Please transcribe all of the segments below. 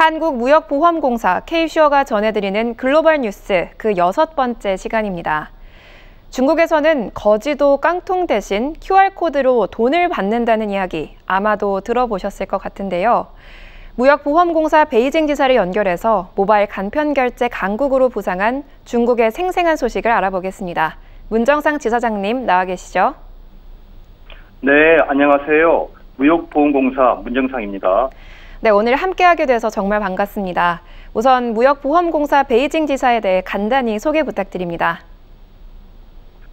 한국무역보험공사 K슈어가 전해드리는 글로벌 뉴스 그 여섯 번째 시간입니다. 중국에서는 거지도 깡통 대신 QR코드로 돈을 받는다는 이야기 아마도 들어보셨을 것 같은데요. 무역보험공사 베이징 지사를 연결해서 모바일 간편결제 강국으로 부상한 중국의 생생한 소식을 알아보겠습니다. 문정상 지사장님 나와 계시죠? 네, 안녕하세요. 무역보험공사 문정상입니다. 네, 오늘 함께하게 돼서 정말 반갑습니다. 우선 무역보험공사 베이징 지사에 대해 간단히 소개 부탁드립니다.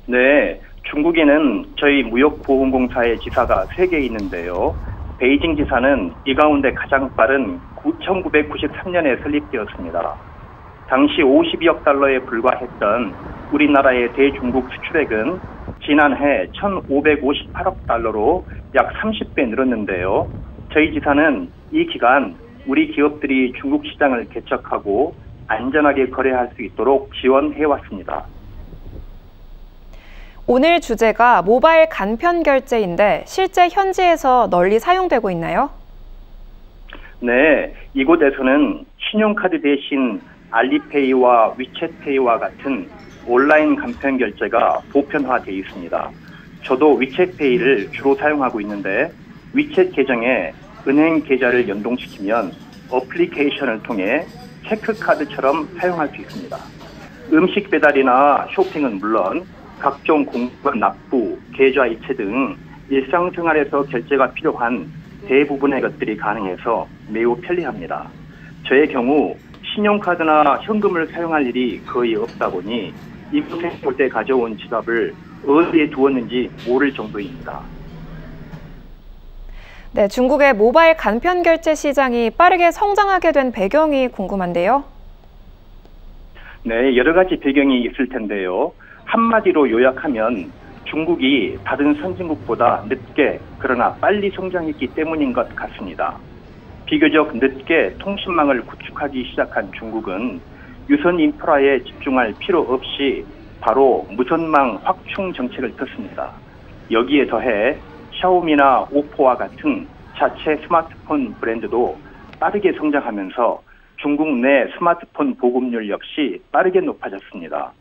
네, 중국에는 저희 무역보험공사의 지사가 세개 있는데요. 베이징 지사는 이 가운데 가장 빠른 1993년에 설립되었습니다. 당시 52억 달러에 불과했던 우리나라의 대중국 수출액은 지난해 1,558억 달러로 약 30배 늘었는데요. 저희 지사는 이 기간 우리 기업들이 중국 시장을 개척하고 안전하게 거래할 수 있도록 지원해 왔습니다. 오늘 주제가 모바일 간편 결제인데 실제 현지에서 널리 사용되고 있나요? 네, 이곳에서는 신용카드 대신 알리페이와 위챗페이와 같은 온라인 간편 결제가 보편화되어 있습니다. 저도 위챗페이를 주로 사용하고 있는데 위챗 계정에 은행 계좌를 연동시키면 어플리케이션을 통해 체크카드처럼 사용할 수 있습니다. 음식 배달이나 쇼핑은 물론 각종 공간 납부, 계좌 이체 등 일상생활에서 결제가 필요한 대부분의 것들이 가능해서 매우 편리합니다. 저의 경우 신용카드나 현금을 사용할 일이 거의 없다 보니 이곳에 올 때 가져온 지갑을 어디에 두었는지 모를 정도입니다. 네, 중국의 모바일 간편 결제 시장이 빠르게 성장하게 된 배경이 궁금한데요. 네, 여러 가지 배경이 있을 텐데요. 한마디로 요약하면 중국이 다른 선진국보다 늦게 그러나 빨리 성장했기 때문인 것 같습니다. 비교적 늦게 통신망을 구축하기 시작한 중국은 유선 인프라에 집중할 필요 없이 바로 무선망 확충 정책을 폈습니다. 여기에 더해 샤오미나 오포와 같은 자체 스마트폰 브랜드도 빠르게 성장하면서 중국 내 스마트폰 보급률 역시 빠르게 높아졌습니다.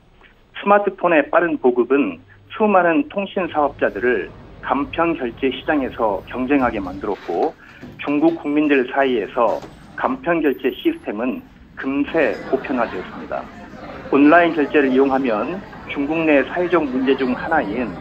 스마트폰의 빠른 보급은 수많은 통신 사업자들을 간편 결제 시장에서 경쟁하게 만들었고 중국 국민들 사이에서 간편 결제 시스템은 금세 보편화되었습니다. 온라인 결제를 이용하면 중국 내 사회적 문제 중 하나인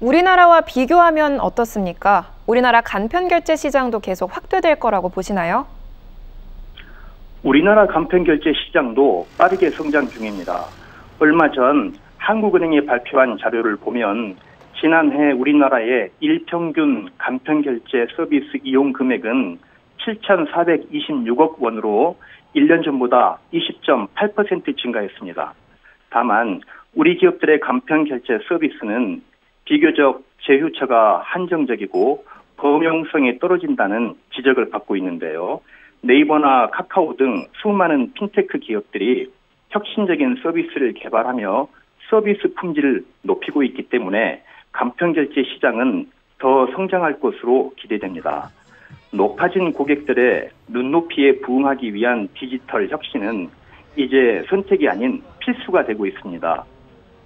우리나라와 비교하면 어떻습니까? 우리나라 간편 결제 시장도 계속 확대될 거라고 보시나요? 우리나라 간편 결제 시장도 빠르게 성장 중입니다. 얼마 전 한국은행이 발표한 자료를 보면 지난해 우리나라의 일평균 간편 결제 서비스 이용 금액은 7,426억 원으로 1년 전보다 20.8% 증가했습니다. 다만 우리 기업들의 간편 결제 서비스는 비교적 제휴처가 한정적이고 범용성이 떨어진다는 지적을 받고 있는데요. 네이버나 카카오 등 수많은 핀테크 기업들이 혁신적인 서비스를 개발하며 서비스 품질을 높이고 있기 때문에 간편결제 시장은 더 성장할 것으로 기대됩니다. 높아진 고객들의 눈높이에 부응하기 위한 디지털 혁신은 이제 선택이 아닌 필수가 되고 있습니다.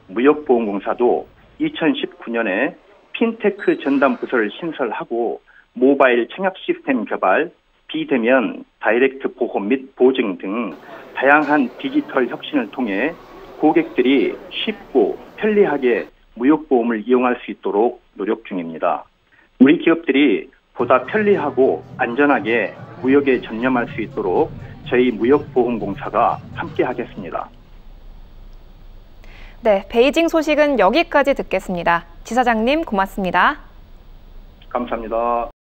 무역보험공사도 2019년에 핀테크 전담 부서를 신설하고 모바일 청약 시스템 개발, 비대면 다이렉트 보험 및 보증 등 다양한 디지털 혁신을 통해 고객들이 쉽고 편리하게 무역보험을 이용할 수 있도록 노력 중입니다. 우리 기업들이 보다 편리하고 안전하게 무역에 전념할 수 있도록 저희 무역보험공사가 함께 하겠습니다. 네, 베이징 소식은 여기까지 듣겠습니다. 지사장님 고맙습니다. 감사합니다.